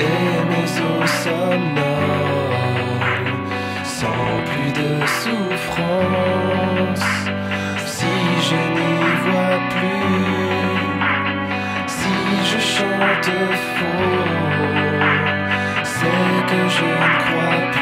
et mes os sonores sans plus de souffrance. Si je n'y vois plus, si je chante faux, c'est que je ne crois plus.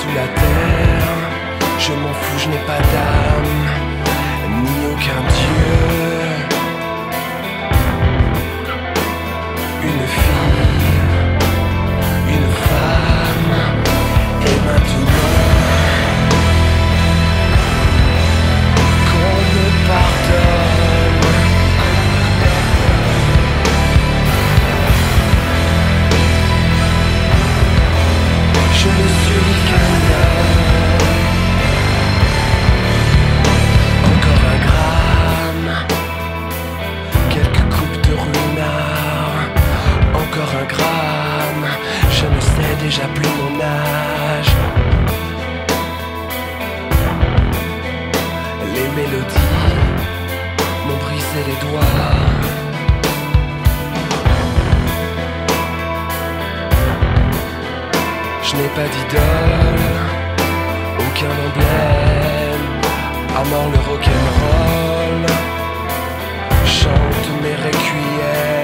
sous la terre. Je m'en fous, je n'ai pas d'âme, ni aucun dieu. Déjà mon âge. Les mélodies m'ont brisé les doigts. Je n'ai pas d'idole, aucun emblème, à mort le rock'n'roll. Chante mes requiems.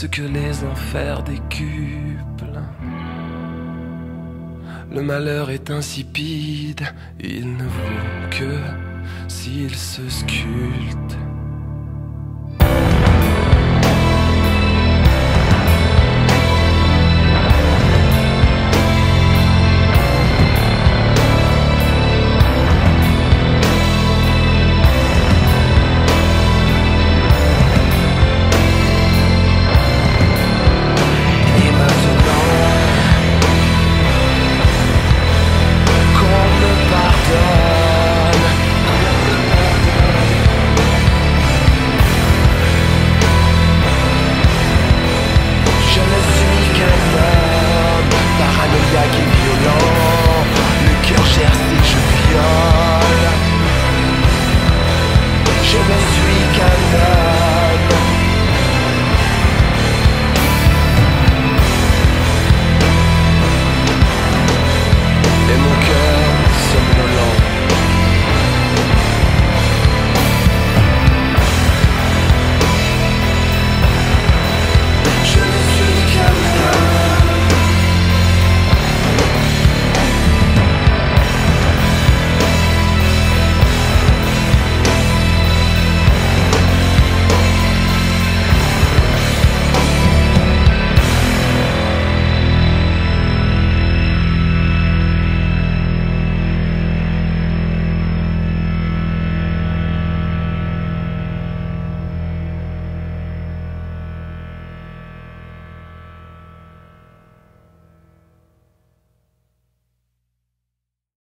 Ce que les enfers décuplent. Le malheur est insipide, il ne vaut que s'il se sculpte.